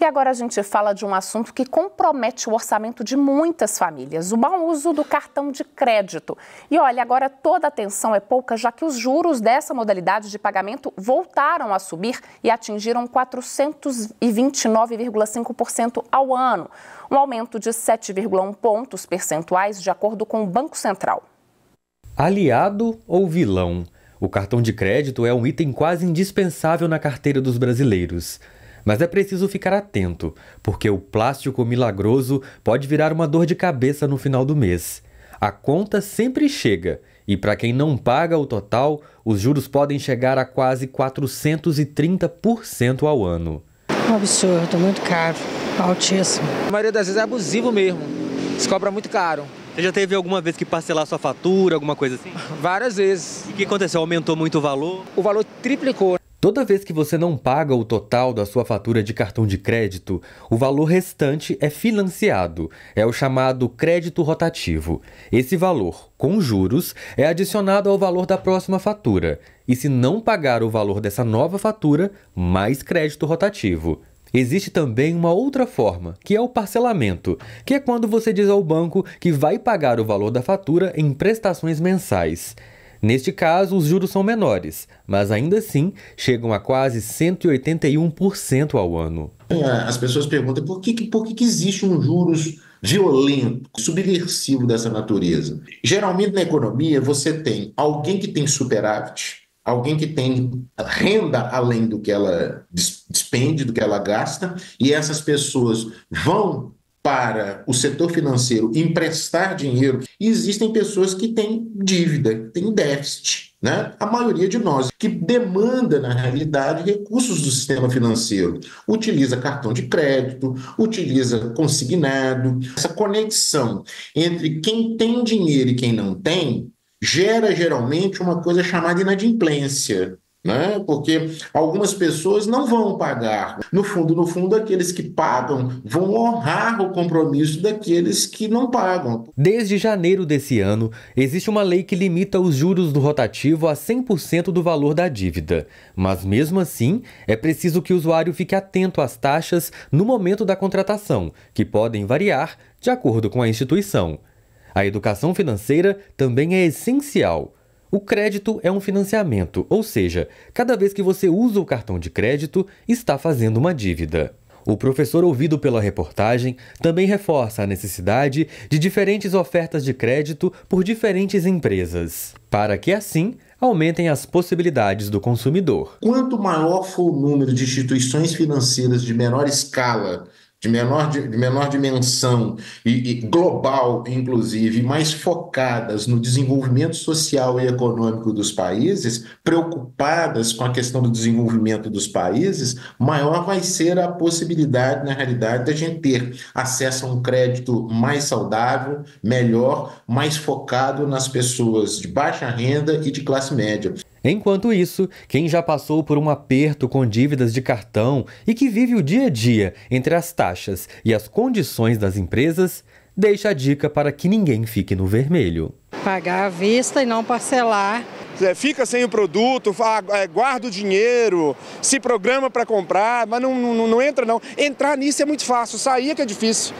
E agora a gente fala de um assunto que compromete o orçamento de muitas famílias: o mau uso do cartão de crédito. E olha, agora toda atenção é pouca, já que os juros dessa modalidade de pagamento voltaram a subir e atingiram 429,5% ao ano, um aumento de 7,1 pontos percentuais, de acordo com o Banco Central. Aliado ou vilão? O cartão de crédito é um item quase indispensável na carteira dos brasileiros. Mas é preciso ficar atento, porque o plástico milagroso pode virar uma dor de cabeça no final do mês. A conta sempre chega e, para quem não paga o total, os juros podem chegar a quase 430% ao ano. Um absurdo, muito caro, altíssimo. A maioria das vezes é abusivo mesmo, se cobra muito caro. Você já teve alguma vez que parcelar sua fatura, alguma coisa assim? Várias vezes. E o que aconteceu? Aumentou muito o valor? O valor triplicou. Toda vez que você não paga o total da sua fatura de cartão de crédito, o valor restante é financiado. É o chamado crédito rotativo. Esse valor, com juros, é adicionado ao valor da próxima fatura. E se não pagar o valor dessa nova fatura, mais crédito rotativo. Existe também uma outra forma, que é o parcelamento, que é quando você diz ao banco que vai pagar o valor da fatura em prestações mensais. Neste caso, os juros são menores, mas ainda assim chegam a quase 181% ao ano. É, as pessoas perguntam por que, por que existe um juros violento, subversivo dessa natureza. Geralmente na economia você tem alguém que tem superávit, alguém que tem renda além do que ela despende, do que ela gasta, e essas pessoas vão para o setor financeiro emprestar dinheiro, existem pessoas que têm dívida, têm déficit. Né? A maioria de nós que demanda, na realidade, recursos do sistema financeiro, utiliza cartão de crédito, utiliza consignado. Essa conexão entre quem tem dinheiro e quem não tem gera geralmente uma coisa chamada inadimplência né? Porque algumas pessoas não vão pagar. No fundo, no fundo, aqueles que pagam vão honrar o compromisso daqueles que não pagam. Desde janeiro desse ano, existe uma lei que limita os juros do rotativo a 100% do valor da dívida. Mas mesmo assim, é preciso que o usuário fique atento às taxas no momento da contratação, que podem variar de acordo com a instituição. A educação financeira também é essencial o crédito é um financiamento, ou seja, cada vez que você usa o cartão de crédito, está fazendo uma dívida. O professor ouvido pela reportagem também reforça a necessidade de diferentes ofertas de crédito por diferentes empresas, para que assim aumentem as possibilidades do consumidor. Quanto maior for o número de instituições financeiras de menor escala de menor, de, menor dimensão e, e, global, inclusive, mais focadas no desenvolvimento social e econômico dos países, preocupadas com a questão do desenvolvimento dos países, maior vai ser a possibilidade, na realidade, da gente ter acesso a um crédito mais saudável, melhor, mais focado nas pessoas de baixa renda e de classe média. Enquanto isso, quem já passou por um aperto com dívidas de cartão e que vive o dia a dia entre as taxas e as condições das empresas, deixa a dica para que ninguém fique no vermelho. Pagar à vista e não parcelar. É, fica sem o produto, é, guarda o dinheiro, se programa para comprar, mas não, não, não entra não. Entrar nisso é muito fácil, sair é que é difícil.